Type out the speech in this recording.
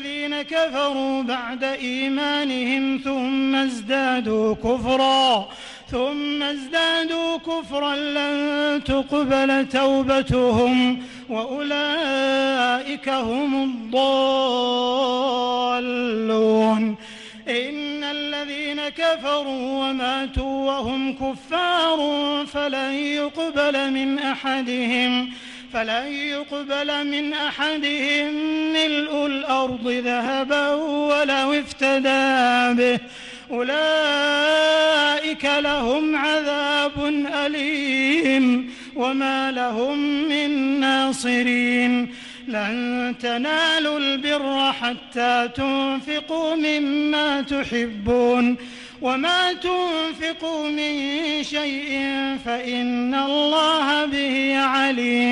الذين كفروا بعد إيمانهم ثم ازدادوا كفرا ثم ازدادوا كفرا لن تقبل توبتهم وأولئك هم الضالون. إن الذين كفروا وماتوا وهم كفار فلن يقبل من أحدهم. فلن يقبل من أحدهم ملء الأرض ذهبا ولو افتدى به. أولئك لهم عذاب أليم وما لهم من ناصرين. لن تنالوا البر حتى تنفقوا مما تحبون. وما تنفقوا من شيء فإن الله به عليم.